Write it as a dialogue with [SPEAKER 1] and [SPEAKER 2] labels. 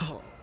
[SPEAKER 1] Oh.